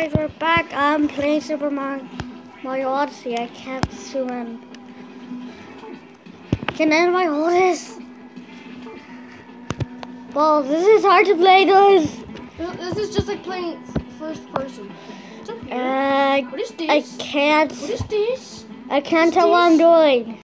guys, we're back. I'm playing Super Mario Odyssey. I can't swim. Can anybody hold this? Well, this is hard to play, guys. This is just like playing first person. Uh, what is this? I can't. what is this? I can't What's tell what I'm doing.